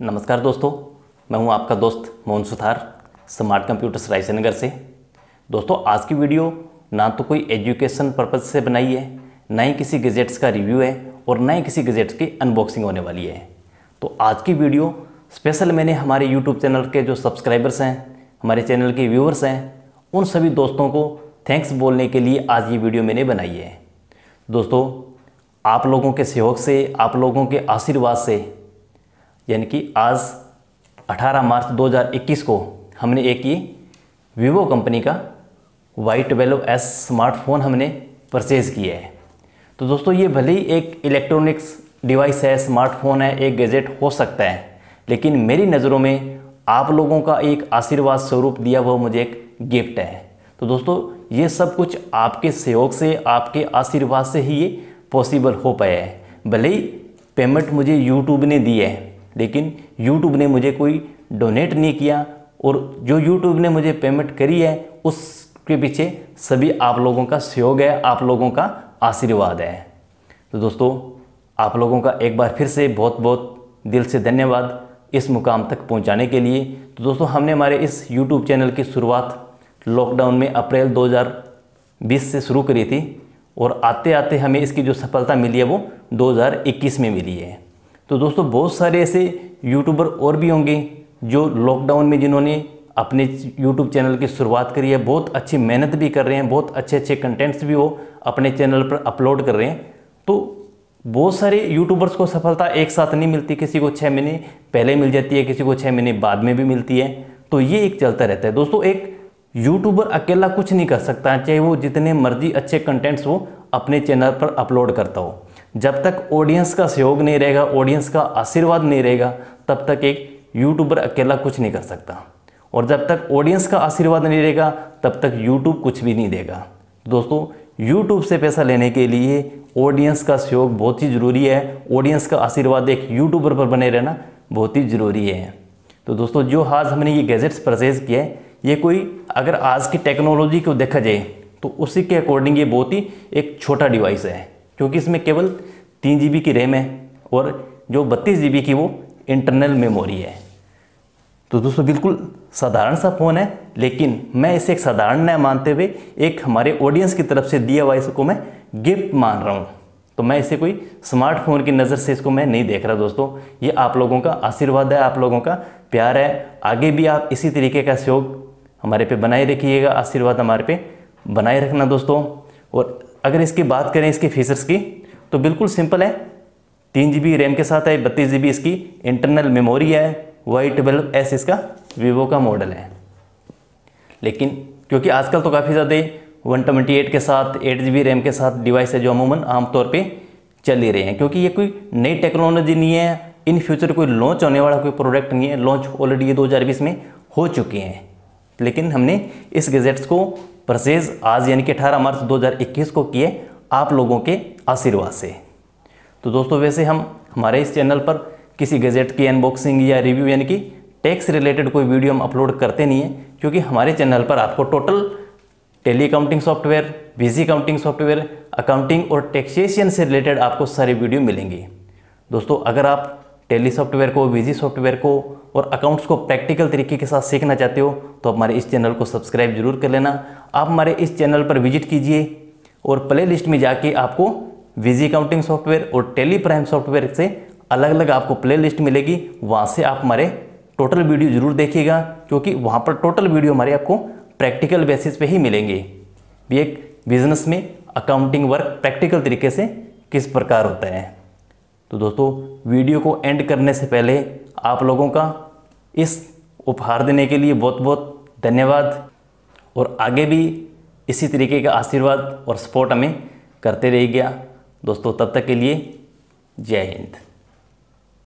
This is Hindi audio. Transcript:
नमस्कार दोस्तों, मैं हूँ आपका दोस्त मोहन सुथार स्मार्ट कंप्यूटर्स रायसेनगर से। दोस्तों, आज की वीडियो ना तो कोई एजुकेशन पर्पज से बनाई है, ना ही किसी गजेट्स का रिव्यू है और ना ही किसी गजेट्स की अनबॉक्सिंग होने वाली है। तो आज की वीडियो स्पेशल मैंने हमारे यूट्यूब चैनल के जो सब्सक्राइबर्स हैं, हमारे चैनल के व्यूअर्स हैं, उन सभी दोस्तों को थैंक्स बोलने के लिए आज ये वीडियो मैंने बनाई है। दोस्तों, आप लोगों के सहयोग से, आप लोगों के आशीर्वाद से यानी कि आज 18 मार्च 2021 को हमने एक ये वीवो कंपनी का वाई ट्वेल्व एस स्मार्टफ़ोन हमने परचेज़ किया है। तो दोस्तों, ये भले ही एक इलेक्ट्रॉनिक्स डिवाइस है स्मार्टफ़ोन है, एक गैजेट हो सकता है, लेकिन मेरी नज़रों में आप लोगों का एक आशीर्वाद स्वरूप दिया हुआ मुझे एक गिफ्ट है। तो दोस्तों, ये सब कुछ आपके सहयोग से, आपके आशीर्वाद से ही ये पॉसिबल हो पाया है। भले ही पेमेंट मुझे यूट्यूब ने दी है लेकिन यूट्यूब ने मुझे कोई डोनेट नहीं किया और जो यूट्यूब ने मुझे पेमेंट करी है, उसके पीछे सभी आप लोगों का सहयोग है, आप लोगों का आशीर्वाद है। तो दोस्तों, आप लोगों का एक बार फिर से बहुत बहुत दिल से धन्यवाद इस मुकाम तक पहुँचाने के लिए। तो दोस्तों, हमने हमारे इस यूट्यूब चैनल की शुरुआत लॉकडाउन में अप्रैल 2020 से शुरू करी थी और आते आते हमें इसकी जो सफलता मिली है, वो 2021 में मिली है। तो दोस्तों, बहुत सारे ऐसे यूट्यूबर और भी होंगे जो लॉकडाउन में जिन्होंने अपने यूट्यूब चैनल की शुरुआत करी है, बहुत अच्छी मेहनत भी कर रहे हैं, बहुत अच्छे अच्छे कंटेंट्स भी वो अपने चैनल पर अपलोड कर रहे हैं। तो बहुत सारे यूट्यूबर्स को सफलता एक साथ नहीं मिलती, किसी को छः महीने पहले मिल जाती है, किसी को छः महीने बाद में भी मिलती है। तो ये एक चलता रहता है। दोस्तों, एक यूट्यूबर अकेला कुछ नहीं कर सकता, चाहे वो जितने मर्ज़ी अच्छे कंटेंट्स वो अपने चैनल पर अपलोड करता हो। जब तक ऑडियंस का सहयोग नहीं रहेगा ऑडियंस का आशीर्वाद नहीं रहेगा, तब तक एक यूट्यूबर अकेला कुछ नहीं कर सकता। और जब तक ऑडियंस का आशीर्वाद नहीं रहेगा, तब तक यूट्यूब कुछ भी नहीं देगा। दोस्तों यूट्यूब से पैसा लेने के लिए ऑडियंस का सहयोग बहुत ही ज़रूरी है। ऑडियंस का आशीर्वाद एक यूट्यूबर पर बने रहना बहुत ही ज़रूरी है। तो दोस्तों, जो आज हमने ये गैजेट्स परचेज़ है ये कोई अगर आज की टेक्नोलॉजी को देखा जाए तो उसी के अकॉर्डिंग ये बहुत ही एक छोटा डिवाइस है। क्योंकि इसमें केवल तीन जी की रैम है और जो बत्तीस जी की वो इंटरनल मेमोरी है। तो दोस्तों, बिल्कुल साधारण सा फ़ोन है, लेकिन मैं इसे एक साधारण न मानते हुए एक हमारे ऑडियंस की तरफ़ से दिया हुआ इसको मैं गिफ्ट मान रहा हूँ। तो मैं इसे कोई स्मार्टफ़ोन की नज़र से इसको मैं नहीं देख रहा दोस्तों। ये आप लोगों का आशीर्वाद है, आप लोगों का प्यार है। आगे भी आप इसी तरीके का सहयोग हमारे पे बनाए रखिएगा, आशीर्वाद हमारे पे बनाए रखना दोस्तों। और अगर इसकी बात करें इसके फीचर्स की तो बिल्कुल सिंपल है। तीन जी रैम के साथ है, बत्तीस जी इसकी इंटरनल मेमोरी है वाई ट्वेल्व एस इसका वीवो का मॉडल है। लेकिन क्योंकि आजकल तो काफ़ी ज़्यादा वन ट्वेंटी एट के साथ एट जी रैम के साथ डिवाइस है जो अमूमन आमतौर पे चल ही रहे हैं, क्योंकि ये कोई नई टेक्नोलॉजी नहीं है। इन फ्यूचर कोई लॉन्च होने वाला कोई प्रोडक्ट नहीं है लॉन्च ऑलरेडी ये 2020 में हो चुके हैं। लेकिन हमने इस गजेट्स को परचेज आज यानी कि 18 मार्च 2021 को किए आप लोगों के आशीर्वाद से। तो दोस्तों, वैसे हम, हमारे इस चैनल पर किसी गजेट की अनबॉक्सिंग या रिव्यू यानी कि टैक्स रिलेटेड कोई वीडियो हम अपलोड करते नहीं हैं, क्योंकि हमारे चैनल पर आपको total Tally accounting software, busy accounting software, accounting और टैक्सेशन से रिलेटेड आपको सारी वीडियो मिलेंगी। दोस्तों, अगर आप टेली सॉफ्टवेयर को विजी सॉफ्टवेयर को और अकाउंट्स को प्रैक्टिकल तरीके के साथ सीखना चाहते हो तो हमारे इस चैनल को सब्सक्राइब ज़रूर कर लेना। आप हमारे इस चैनल पर विज़िट कीजिए और प्ले लिस्ट में जाके आपको विजी अकाउंटिंग सॉफ्टवेयर और टेली प्राइम सॉफ्टवेयर से अलग अलग आपको प्ले लिस्ट मिलेगी। वहाँ से आप हमारे टोटल वीडियो ज़रूर देखिएगा, क्योंकि वहाँ पर टोटल वीडियो हमारे आपको प्रैक्टिकल बेसिस पे ही मिलेंगे। भी एक बिज़नेस में अकाउंटिंग वर्क प्रैक्टिकल तरीके से किस प्रकार होता है? तो दोस्तों, वीडियो को एंड करने से पहले आप लोगों का इस उपहार देने के लिए बहुत बहुत धन्यवाद और आगे भी इसी तरीके का आशीर्वाद और सपोर्ट हमें करते रह गया दोस्तों, तब तक के लिए जय हिंद।